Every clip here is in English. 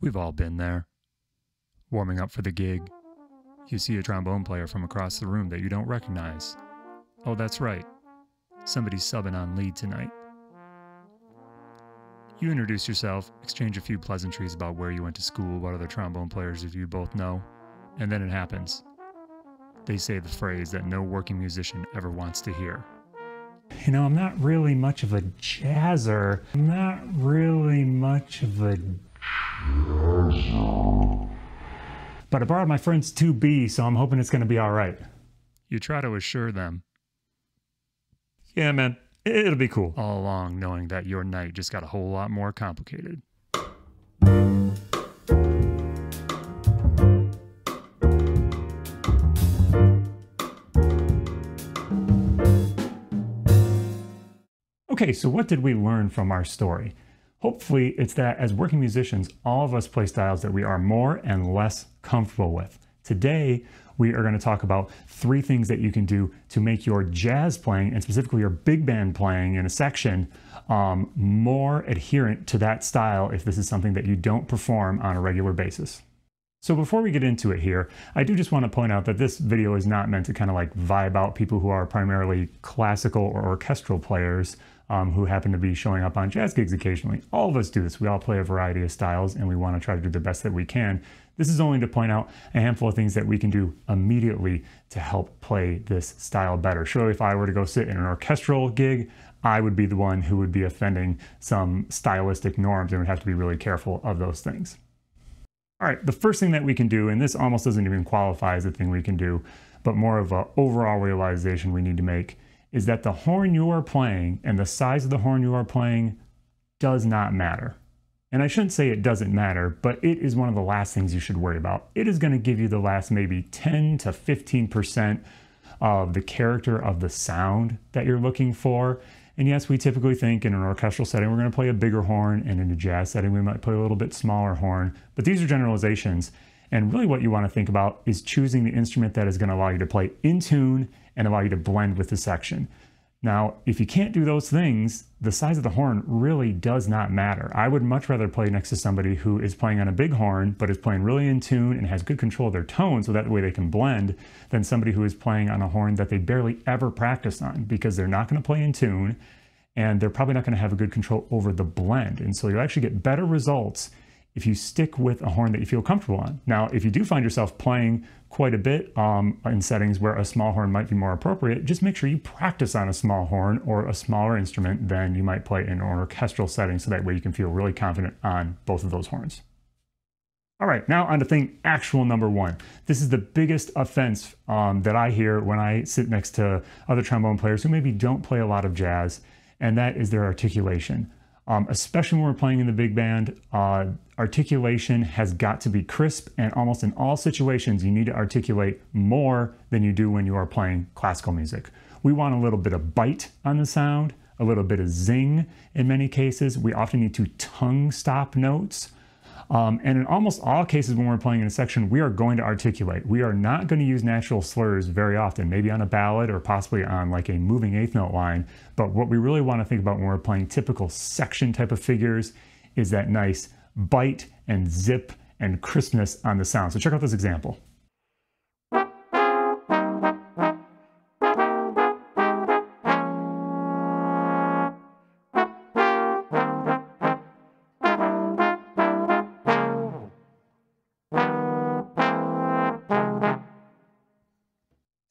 We've all been there. Warming up for the gig, you see a trombone player from across the room that you don't recognize. Oh, that's right. Somebody's subbing on lead tonight. You introduce yourself, exchange a few pleasantries about where you went to school, what other trombone players you both know, and then it happens. They say the phrase that no working musician ever wants to hear. You know, I'm not really much of a jazzer. I'm not really much of a but I borrowed my friend's 2B, so I'm hoping it's going to be all right. You try to assure them. Yeah, man, it'll be cool. All along, knowing that your night just got a whole lot more complicated. Okay, so what did we learn from our story? Hopefully, it's that as working musicians, all of us play styles that we are more and less comfortable with. Today, we are going to talk about three things that you can do to make your jazz playing, and specifically your big band playing in a section, um, more adherent to that style if this is something that you don't perform on a regular basis. So before we get into it here, I do just want to point out that this video is not meant to kind of like vibe out people who are primarily classical or orchestral players um, who happen to be showing up on jazz gigs occasionally. All of us do this. We all play a variety of styles and we want to try to do the best that we can. This is only to point out a handful of things that we can do immediately to help play this style better. Surely if I were to go sit in an orchestral gig, I would be the one who would be offending some stylistic norms and would have to be really careful of those things. All right, the first thing that we can do, and this almost doesn't even qualify as a thing we can do, but more of an overall realization we need to make, is that the horn you are playing and the size of the horn you are playing does not matter. And I shouldn't say it doesn't matter, but it is one of the last things you should worry about. It is going to give you the last maybe 10 to 15% of the character of the sound that you're looking for. And yes, we typically think in an orchestral setting, we're going to play a bigger horn, and in a jazz setting, we might play a little bit smaller horn. But these are generalizations. And really, what you want to think about is choosing the instrument that is going to allow you to play in tune and allow you to blend with the section. Now, if you can't do those things, the size of the horn really does not matter. I would much rather play next to somebody who is playing on a big horn, but is playing really in tune and has good control of their tone so that way they can blend, than somebody who is playing on a horn that they barely ever practice on because they're not going to play in tune and they're probably not going to have a good control over the blend. And so you'll actually get better results if you stick with a horn that you feel comfortable on. Now, if you do find yourself playing quite a bit um, in settings where a small horn might be more appropriate, just make sure you practice on a small horn or a smaller instrument than you might play in an orchestral setting so that way you can feel really confident on both of those horns. All right, now on to thing actual number one. This is the biggest offense um, that I hear when I sit next to other trombone players who maybe don't play a lot of jazz, and that is their articulation. Um, especially when we're playing in the big band, uh, articulation has got to be crisp, and almost in all situations, you need to articulate more than you do when you are playing classical music. We want a little bit of bite on the sound, a little bit of zing in many cases. We often need to tongue stop notes. Um, and in almost all cases when we're playing in a section, we are going to articulate. We are not going to use natural slurs very often, maybe on a ballad or possibly on like a moving eighth note line. But what we really want to think about when we're playing typical section type of figures is that nice bite and zip and crispness on the sound. So check out this example.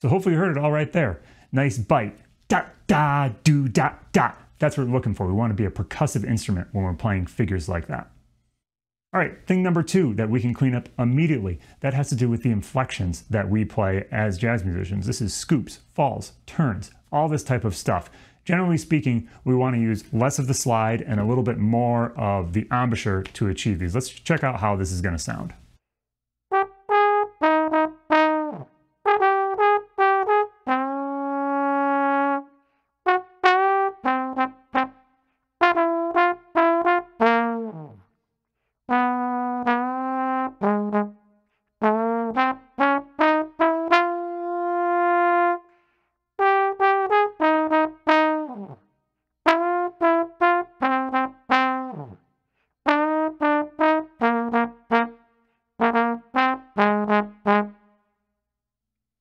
So hopefully you heard it all right there. Nice bite. Da, da, do, da, da. That's what we're looking for. We want to be a percussive instrument when we're playing figures like that. All right, thing number two that we can clean up immediately, that has to do with the inflections that we play as jazz musicians. This is scoops, falls, turns, all this type of stuff. Generally speaking, we want to use less of the slide and a little bit more of the embouchure to achieve these. Let's check out how this is going to sound.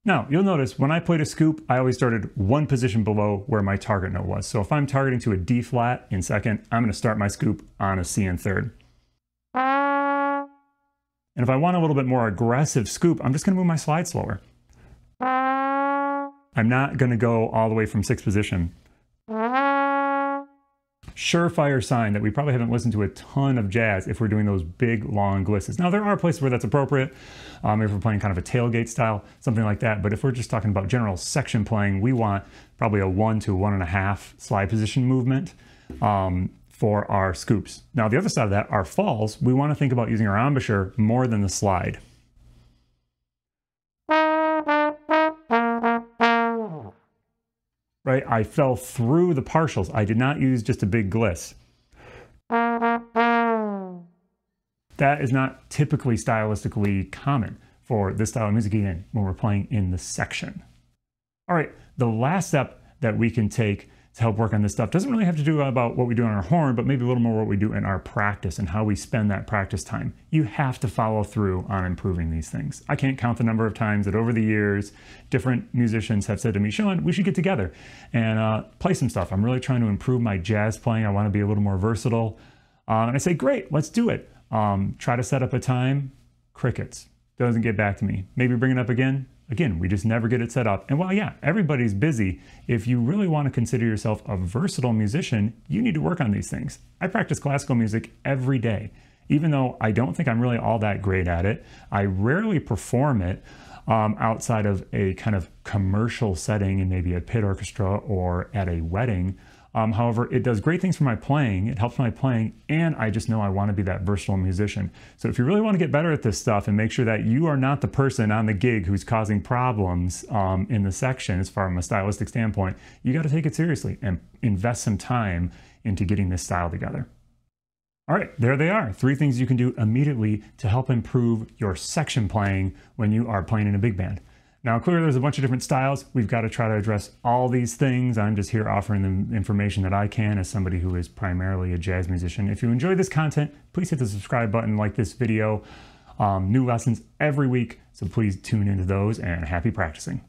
Now, you'll notice when I played a scoop, I always started one position below where my target note was. So if I'm targeting to a D flat in second, I'm gonna start my scoop on a C in third. And if I want a little bit more aggressive scoop, I'm just gonna move my slide slower. I'm not gonna go all the way from sixth position surefire sign that we probably haven't listened to a ton of jazz if we're doing those big long glisses. Now there are places where that's appropriate, um, if we're playing kind of a tailgate style, something like that. But if we're just talking about general section playing, we want probably a one to one and a half slide position movement. Um, for our scoops. Now, the other side of that, our falls, we want to think about using our embouchure more than the slide. I fell through the partials. I did not use just a big gliss. That is not typically stylistically common for this style of music again when we're playing in the section. All right, the last step that we can take to help work on this stuff doesn't really have to do about what we do on our horn, but maybe a little more what we do in our practice and how we spend that practice time. You have to follow through on improving these things. I can't count the number of times that over the years, different musicians have said to me, Shawn, we should get together and uh, play some stuff. I'm really trying to improve my jazz playing. I want to be a little more versatile. Um, and I say, great, let's do it. Um, try to set up a time, crickets. Doesn't get back to me. Maybe bring it up again, Again, we just never get it set up. And while, yeah, everybody's busy, if you really want to consider yourself a versatile musician, you need to work on these things. I practice classical music every day. Even though I don't think I'm really all that great at it, I rarely perform it um, outside of a kind of commercial setting and maybe a pit orchestra or at a wedding. Um, however, it does great things for my playing. It helps my playing, and I just know I want to be that versatile musician. So if you really want to get better at this stuff and make sure that you are not the person on the gig who's causing problems um, in the section as far from a stylistic standpoint, you got to take it seriously and invest some time into getting this style together. All right, there they are. Three things you can do immediately to help improve your section playing when you are playing in a big band. Now, clearly there's a bunch of different styles. We've got to try to address all these things. I'm just here offering the information that I can as somebody who is primarily a jazz musician. If you enjoy this content, please hit the subscribe button, like this video. Um, new lessons every week, so please tune into those and happy practicing.